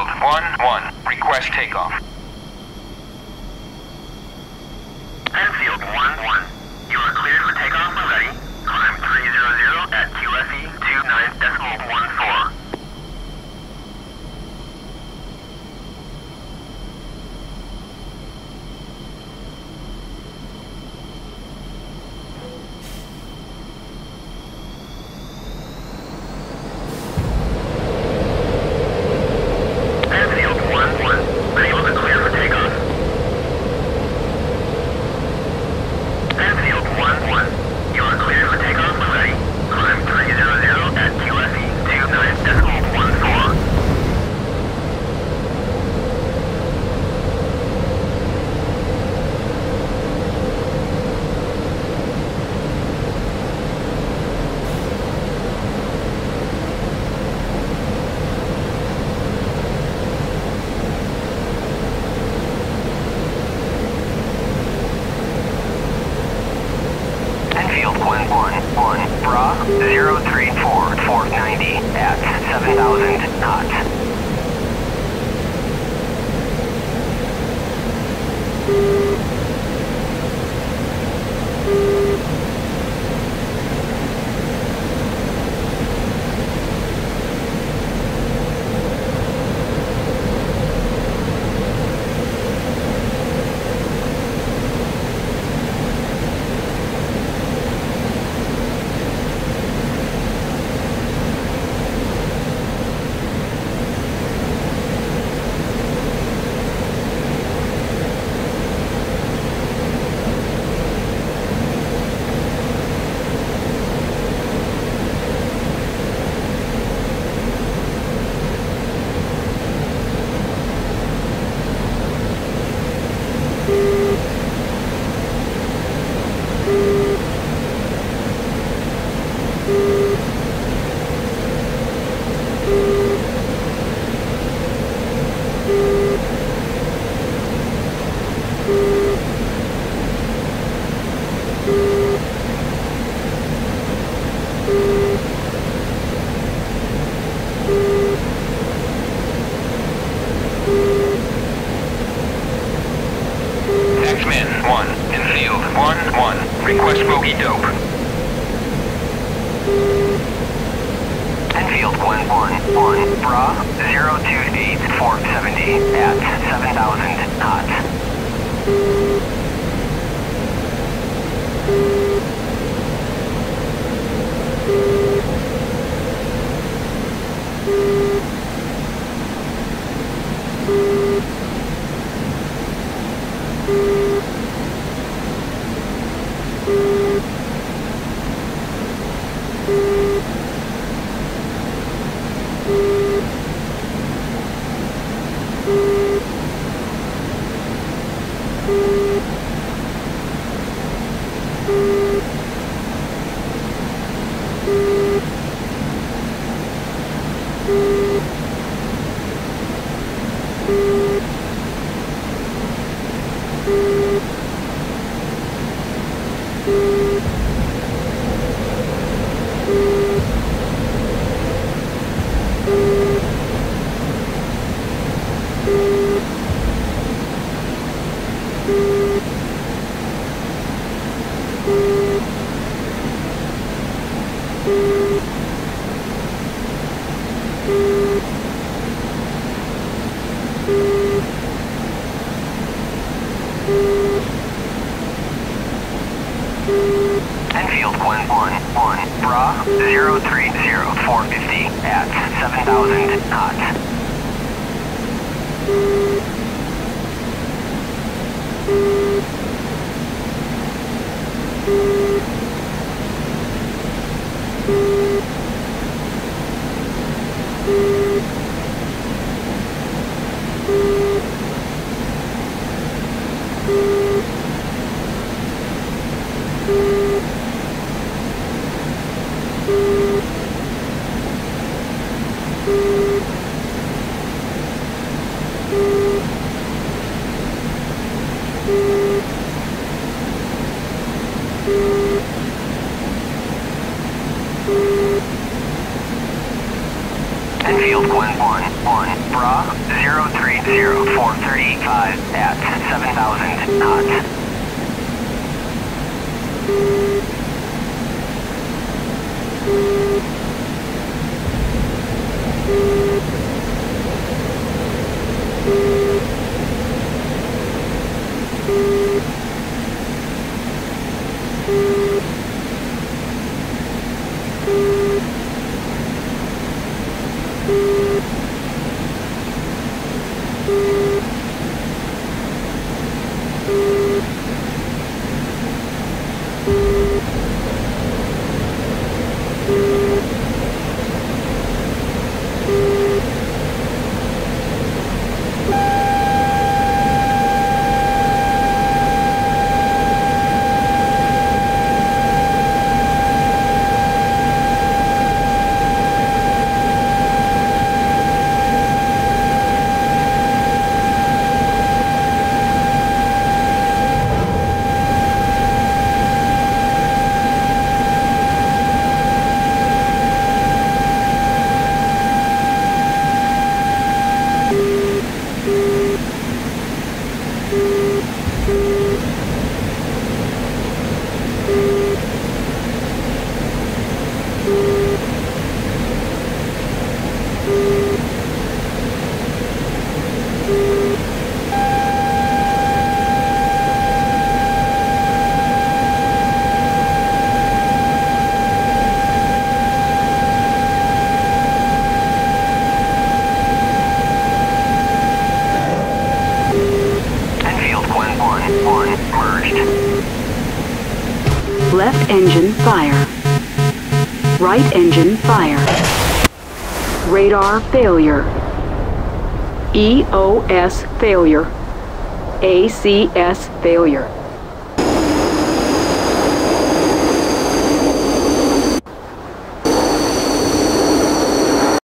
Enfield 1-1. Request takeoff. 1-1-1. Bra 034 490 at 7,000 knots. X-Men 1. Enfield 1-1. Request bogey dope. Enfield 1-1-1. Bra 028 470 at 7,000 knots. Enfield 1-1-1. Bra 030 450 at 7,000 knots. Enfield Glen 1, 1, Bra 030 435 at 7,000 knots. Enfield Glen 1, 1, merged. Left engine fire. Right engine fire. Radar failure. EOS failure. ACS failure.